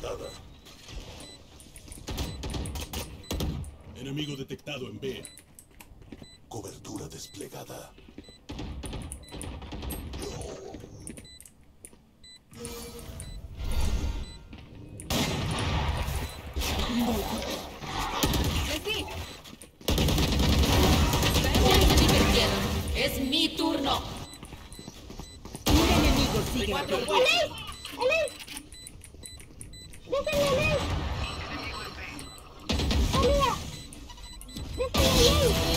plantada. Enemigo detectado en B. Cobertura desplegada. ¡Aquí! ¡Es mi turno! Un enemigo sigue. ¡Ale! ¡Ale! Listen to me! Come here! Listen to me!